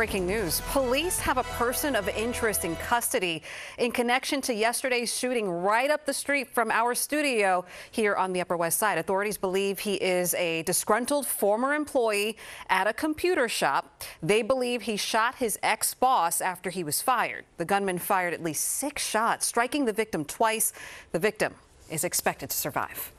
Breaking news. Police have a person of interest in custody in connection to yesterday's shooting right up the street from our studio here on the Upper West Side. Authorities believe he is a disgruntled former employee at a computer shop. They believe he shot his ex-boss after he was fired. The gunman fired at least six shots, striking the victim twice. The victim is expected to survive.